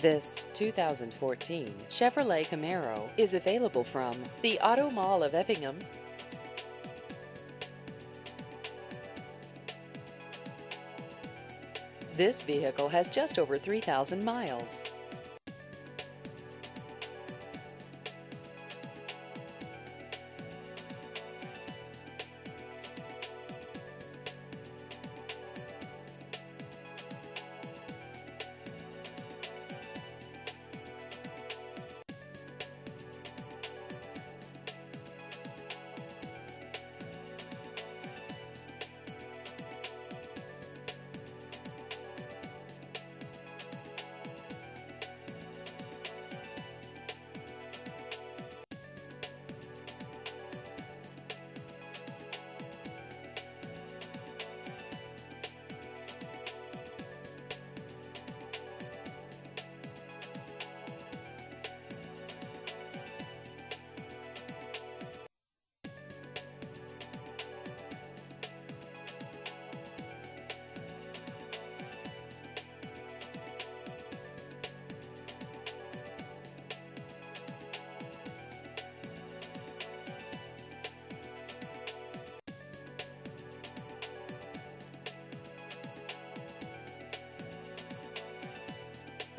This 2014 Chevrolet Camaro is available from the Auto Mall of Effingham. This vehicle has just over 3,000 miles.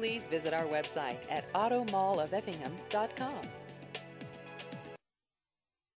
Please visit our website at automallofeffingham.com.